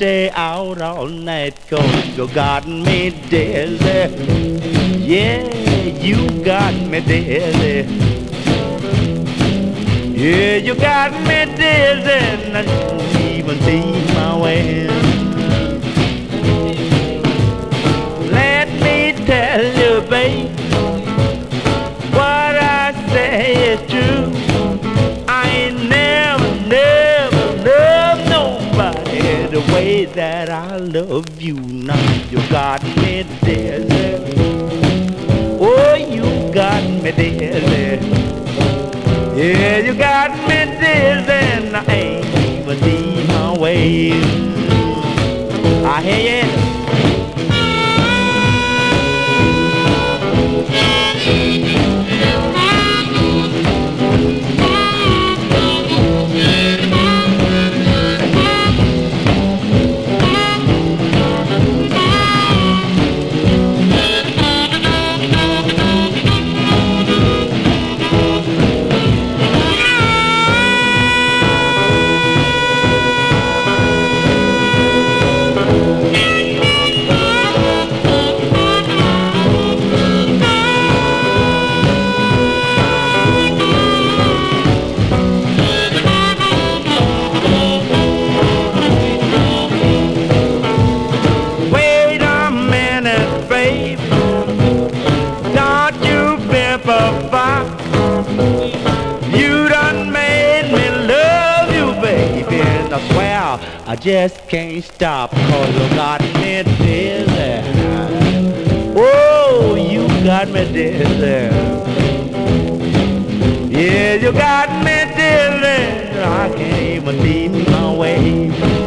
stay out all night cause you got me dizzy. Yeah, you got me dizzy. Yeah, you got me dizzy and I don't even see my way. Let me tell you, babe, that I love you. Now you got me dizzy. Oh, you got me dizzy. Yeah, you step. You done made me love you, baby. And I swear, I just can't stop, cause you got me dizzy. Oh, you got me dizzy. Yeah, you got me dizzy. I can't even leave my way.